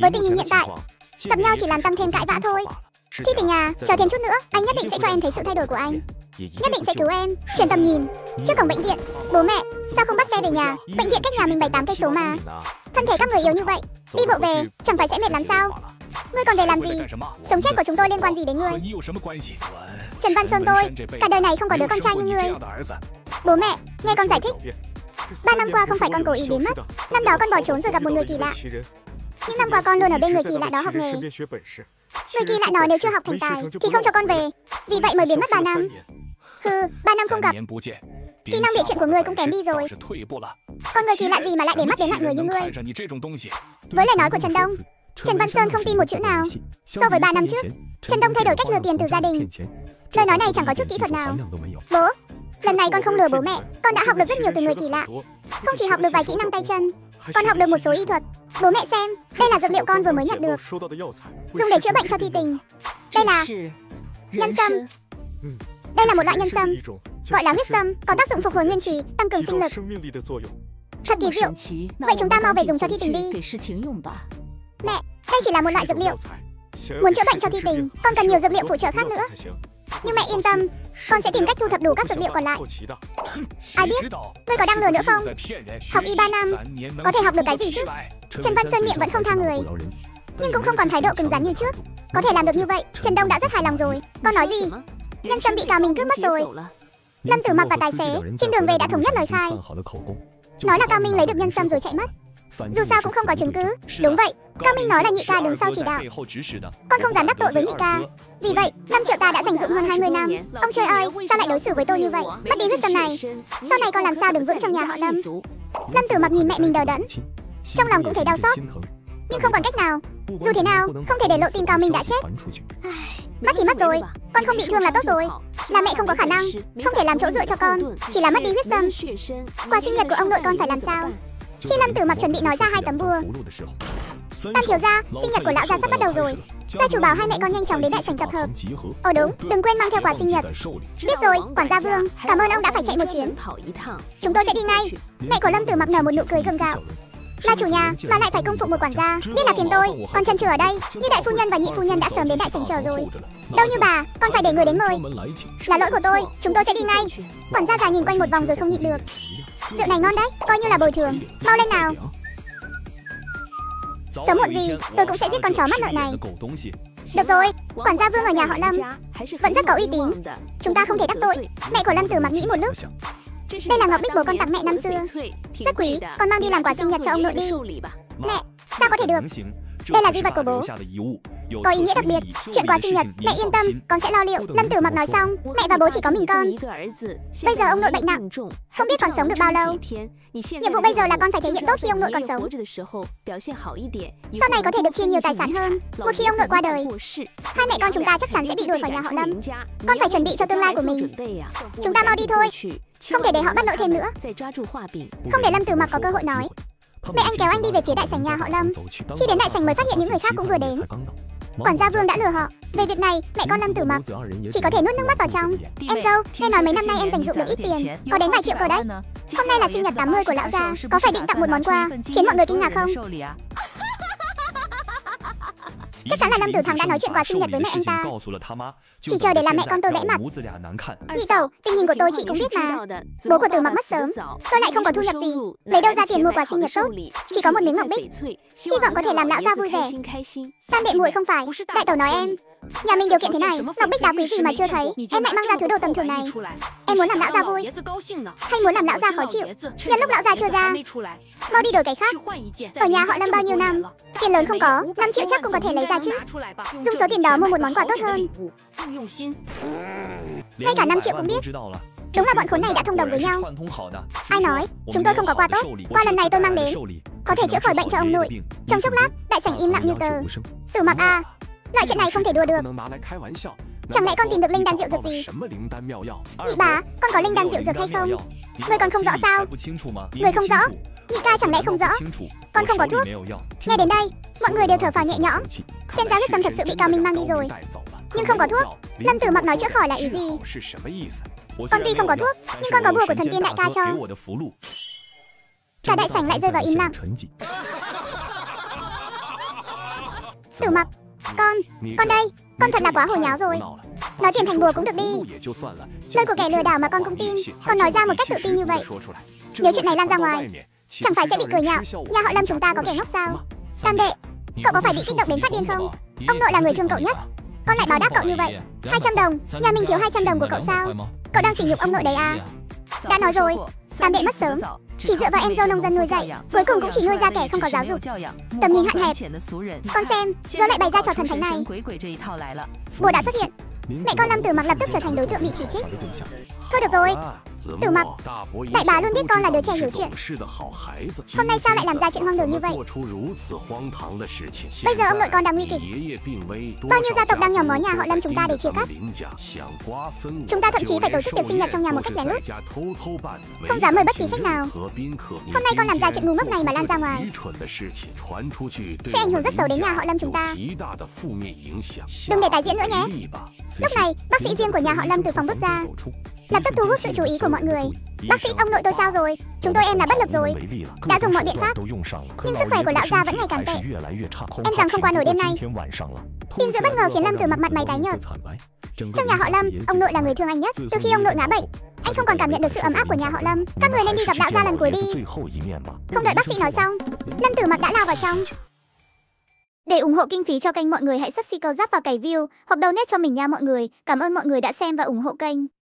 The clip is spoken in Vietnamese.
Với tình hình hiện tại, gặp nhau chỉ làm tăng thêm cãi vã thôi. Khi tình nhà, chờ thêm chút nữa, anh nhất định sẽ cho em thấy sự thay đổi của anh. Nhất định sẽ cứu em, chuyển tầm nhìn. Trước cổng bệnh viện, bố mẹ, sao không bắt xe về nhà? Bệnh viện cách nhà mình bảy tám cây số mà. Thân thể các người yếu như vậy, đi bộ về, chẳng phải sẽ mệt lắm sao? Ngươi còn về làm gì? Sống chết của chúng tôi liên quan gì đến ngươi? Trần Văn Sơn tôi, cả đời này không có đứa con trai như ngươi. Bố mẹ, nghe con giải thích. Ba năm qua không phải con cố ý biến mất. Năm đó con bỏ trốn rồi gặp một người kỳ lạ. Những năm qua con luôn ở bên người kỳ lạ đó học nghề. Người kỳ lạ nói nếu chưa học thành tài thì không cho con về. Vì vậy mới biến mất 3 năm. Hừ, 3 năm không gặp. Kỹ năng địa chuyện của người cũng kém đi rồi. Con người kỳ lạ gì mà lại để mắt đến loại người như ngươi? Với lời nói của Trần Đông, Trần Văn Sơn không tin một chữ nào. So với 3 năm trước, Trần Đông thay đổi cách lừa tiền từ gia đình. Lời nói này chẳng có chút kỹ thuật nào. Bố, lần này con không lừa bố mẹ, con đã học được rất nhiều từ người kỳ lạ. Không chỉ học được vài kỹ năng tay chân, con học được một số y thuật. Bố mẹ xem, đây là dược liệu con vừa mới nhận được. Dùng để chữa bệnh cho thi tình. Đây là nhân sâm. Đây là một loại nhân sâm, gọi là huyết sâm, có tác dụng phục hồi nguyên khí, tăng cường sinh lực. Thật kỳ diệu. Vậy chúng ta mau về dùng cho thi tình đi. Mẹ, đây chỉ là một loại dược liệu. Muốn chữa bệnh cho thi tình, con cần nhiều dược liệu phụ trợ khác nữa. Nhưng mẹ yên tâm, con sẽ tìm cách thu thập đủ các dược liệu còn lại. Ai biết, ngươi có đang lừa nữa không? Học y 3 năm, có thể học được cái gì chứ? Trần Văn Sơn miệng vẫn không tha người, nhưng cũng không còn thái độ cứng rắn như trước. Có thể làm được như vậy, Trần Đông đã rất hài lòng rồi. Con nói gì? Nhân sâm bị cao mình cướp mất rồi. Lâm Tử Mặc và tài xế trên đường về đã thống nhất lời khai. Nói là Cao Minh lấy được nhân sâm rồi chạy mất. Dù sao cũng không có chứng cứ. Đúng vậy, Cao Minh nói là nhị ca đứng sau chỉ đạo. Con không dám đắc tội với nhị ca. Vì vậy, 5 triệu ta đã dành dụng hơn 20 năm. Ông trời ơi, sao lại đối xử với tôi như vậy? Mất đi huyết sâm này. Sau này con làm sao đứng vững trong nhà họ Lâm? Lâm Tử Mặc nhìn mẹ mình đờ đẫn. Trong lòng cũng thấy đau xót. Nhưng không còn cách nào. Dù thế nào, không thể để lộ tin Cao Minh đã chết. Mất thì mất rồi, con không bị thương là tốt rồi. Là mẹ không có khả năng, không thể làm chỗ dựa cho con, chỉ là mất đi huyết sâm. Quà sinh nhật của ông nội con phải làm sao? Khi Lâm Tử Mặc chuẩn bị nói ra hai tấm bùa, Tam thiếu gia, sinh nhật của lão gia sắp bắt đầu rồi. Gia chủ bảo hai mẹ con nhanh chóng đến đại sảnh tập hợp. Ồ đúng, đừng quên mang theo quà sinh nhật. Biết rồi, quản gia Vương, cảm ơn ông đã phải chạy một chuyến. Chúng tôi sẽ đi ngay. Mẹ của Lâm Tử Mặc nở một nụ cười gượng gạo. Là chủ nhà mà lại phải công phụ một quản gia, biết là phiền tôi. còn chân chờ ở đây, như đại phu nhân và nhị phu nhân đã sớm đến đại sảnh chờ rồi. Đâu như bà, con phải để người đến mời. Là lỗi của tôi, chúng tôi sẽ đi ngay. Quản gia già nhìn quanh một vòng rồi không nhịn được. Rượu này ngon đấy, coi như là bồi thường. Mau lên nào. Sớm muộn gì, tôi cũng sẽ giết con chó mắt nợ này. Được rồi, quản gia Vương ở nhà họ Lâm vẫn rất có uy tín. Chúng ta không thể đắc tội. Mẹ của Lâm Tử mặc nghĩ một lúc. Đây là ngọc bích bố con tặng mẹ năm xưa. Rất quý, con mang đi làm quà sinh nhật cho ông nội đi. Mẹ, sao có thể được? Đây là di vật của bố. Có ý nghĩa đặc biệt. Chuyện quà sinh nhật, mẹ yên tâm, con sẽ lo liệu. Lâm Tử mặc nói xong, mẹ và bố chỉ có mình con. Bây giờ ông nội bệnh nặng, không biết còn sống được bao lâu. Nhiệm vụ bây giờ là con phải thể hiện tốt khi ông nội còn sống. Sau này có thể được chia nhiều tài sản hơn. Một khi ông nội qua đời, hai mẹ con chúng ta chắc chắn sẽ bị đuổi khỏi nhà họ Lâm. Con phải chuẩn bị cho tương lai của mình. Chúng ta mau đi thôi. Không thể để họ bắt lỗi thêm nữa. Không để Lâm Tử mặc có cơ hội nói. Mẹ anh kéo anh đi về phía đại sảnh nhà họ Lâm. Khi đến đại sảnh mới phát hiện những người khác cũng vừa đến. Quản gia Vương đã lừa họ. Về việc này, mẹ con Lâm Tử Mặc chỉ có thể nuốt nước mắt vào trong. Em dâu, nghe nói mấy năm nay em dành dụng được ít tiền, có đến vài triệu cờ đấy. Hôm nay là sinh nhật 80 của lão gia, có phải định tặng một món quà khiến mọi người kinh ngạc không? Chắc chắn là Lâm Tử Thắng đã nói chuyện quà sinh nhật với mẹ anh ta. Chỉ chờ để làm mẹ con tôi vẽ mặt. Nhị tẩu, tình hình của tôi chị cũng biết mà. Bố của Tử mặc mất sớm. Tôi lại không có thu nhập gì. Lấy đâu ra tiền mua quà sinh nhật tốt? Chỉ có một miếng ngọc bích. Hy vọng có thể làm lão gia vui vẻ. Tam đệ muội không phải. Đại tẩu nói em. Nhà mình điều kiện thế này, ngọc bích đá quý gì mà chưa thấy? Em lại mang ra thứ đồ tầm thường này. Em muốn làm lão gia vui. Hay muốn làm lão gia khó chịu? Nhân lúc lão gia chưa ra Mau đi đổi cái khác. Ở nhà họ Lâm bao nhiêu năm? Tiền lớn không có, 5 triệu chắc cũng có thể lấy ra chứ? Dùng số tiền đó mua một món quà tốt hơn. Ngay cả 5 triệu cũng biết. Đúng là bọn khốn này đã thông đồng với nhau. Ai nói, chúng tôi không có quà tốt. Qua lần này tôi mang đến. Có thể chữa khỏi bệnh cho ông nội. Trong chốc lát, đại sảnh im lặng như tờ. Tử mặc à, Loại chuyện này không thể đùa được Chẳng lẽ con tìm được linh đan rượu dược gì? Nhị bá, con có linh đan rượu dược hay không? Người còn không rõ sao? Người không rõ? Nhị ca chẳng lẽ không rõ? Con không có thuốc. Nghe đến đây, mọi người đều thở phào nhẹ nhõm. Xem ra huyết sâm thật sự bị Cao Minh mang đi rồi. Nhưng không có thuốc. Lâm Tử Mặc nói chữa khỏi là ý gì? Con tuy không có thuốc Nhưng con có bùa của thần tiên đại ca cho. Cả đại sảnh lại rơi vào im lặng. Tử mặc Con, con đây. Con thật là quá hồi nháo rồi. Nói chuyện thành bùa cũng được đi. Lời của kẻ lừa đảo mà con cũng tin. Con nói ra một cách tự tin như vậy. Nếu chuyện này lan ra ngoài, Chẳng phải sẽ bị cười nhạo. Nhà họ Lâm chúng ta có kẻ ngốc sao? Tam đệ, Cậu có phải bị kích động đến phát điên không? Ông nội là người thương cậu nhất. Con lại báo đáp cậu như vậy. 200 đồng. Nhà mình thiếu 200 đồng của cậu sao? Cậu đang sỉ nhục ông nội đấy à? Đã nói rồi. Tam đệ mất sớm. Chỉ dựa vào em dâu nông dân nuôi dạy, cuối cùng cũng chỉ nuôi ra kẻ không có giáo dục. Tầm nhìn hạn hẹp. Con xem, giờ lại bày ra trò thần thánh này. Bồ đã xuất hiện. Mẹ con lâm tử mặc lập tức trở thành đối tượng bị chỉ trích. Thôi được rồi tử mặc đại bá luôn biết con là đứa trẻ hiểu chuyện. hôm nay sao lại làm ra chuyện hoang đường như vậy? bây giờ ông nội con đang nguy kịch bao nhiêu gia tộc đang nhòm mó nhà họ lâm chúng ta để chia cắt chúng ta thậm chí phải tổ chức tiệc sinh nhật trong nhà một cách lén lút không dám mời bất kỳ khách nào. Hôm nay con làm ra chuyện ngu ngốc này mà lan ra ngoài. Sẽ ảnh hưởng rất xấu đến nhà họ lâm chúng ta. Đừng để tái diễn nữa nhé. Lúc này bác sĩ riêng của nhà họ lâm từ phòng bước ra lập tức thu hút sự chú ý của mọi người. Bác sĩ, ông nội tôi sao rồi? Chúng tôi em là bất lực rồi. Đã dùng mọi biện pháp. Nhưng sức khỏe của lão gia vẫn ngày càng tệ. Em rằng không qua nổi đêm nay. Tin dữ bất ngờ khiến lâm từ mặt mặt mày tái nhợt. Trong nhà họ lâm, ông nội là người thương anh nhất. Từ khi ông nội ngã bệnh, anh không còn cảm nhận được sự ấm áp của nhà họ lâm. Các người nên đi gặp lão gia lần cuối đi. Không đợi bác sĩ nói xong, lâm tử mặt đã lao vào trong. Để ủng hộ kinh phí cho kênh, mọi người hãy subscribe giáp vào cày view. Hoặc donate cho mình nha mọi người. Cảm ơn mọi người đã xem và ủng hộ kênh.